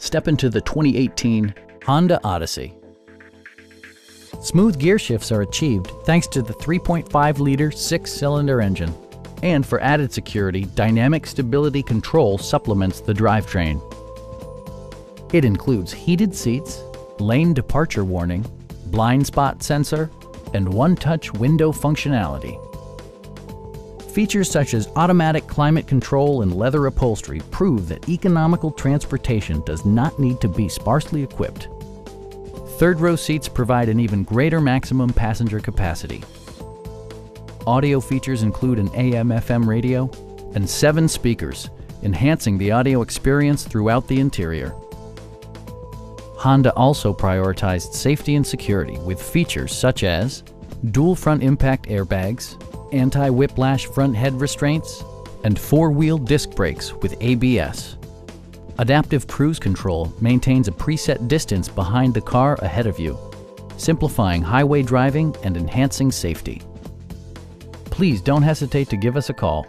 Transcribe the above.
Step into the 2018 Honda Odyssey. Smooth gear shifts are achieved thanks to the 3.5-liter six-cylinder engine. And for added security, Dynamic Stability Control supplements the drivetrain. It includes heated seats, lane departure warning, blind spot sensor, and one-touch window functionality. Features such as automatic climate control and leather upholstery prove that economical transportation does not need to be sparsely equipped. Third row seats provide an even greater maximum passenger capacity. Audio features include an AM-FM radio and seven speakers, enhancing the audio experience throughout the interior. Honda also prioritized safety and security with features such as dual front impact airbags, anti-whiplash front head restraints, and four-wheel disc brakes with ABS. Adaptive Cruise Control maintains a preset distance behind the car ahead of you, simplifying highway driving and enhancing safety. Please don't hesitate to give us a call